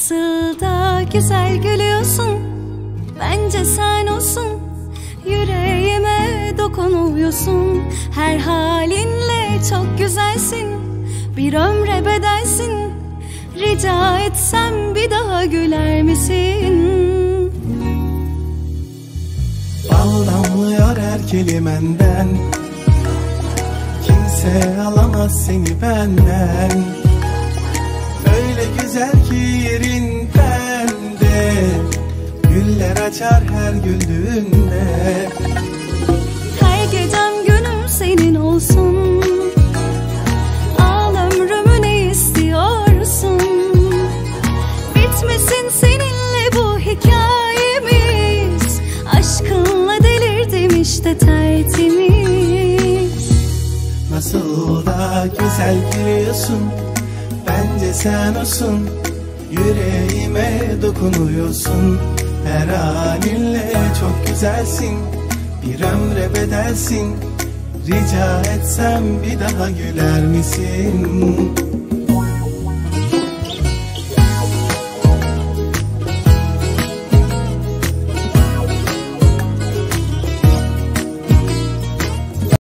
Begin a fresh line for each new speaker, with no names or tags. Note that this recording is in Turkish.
Nasıl da güzel gülüyorsun. Bence sen olsun. Yüreğime dokunuyorsun. Her halinle çok güzelsin. Bir ömre bedelsin. Rica etsem bir daha güler misin?
Bal damlıyor her kelimenden. Kimse alamaz seni benden Güzel ki yerinden de Güller açar her güldüğünde.
Her gecem günüm senin olsun. Al ömrümü ne istiyorsun? Bitmesin seninle bu hikayemiz. Aşkınla delirdim işte tertemiz.
Nasıl da güzel gülüyorsun sen olsun Yüreğime dokunuyorsun Her halinle çok güzelsin Bir ömre bedelsin Rica etsem bir daha güler misin?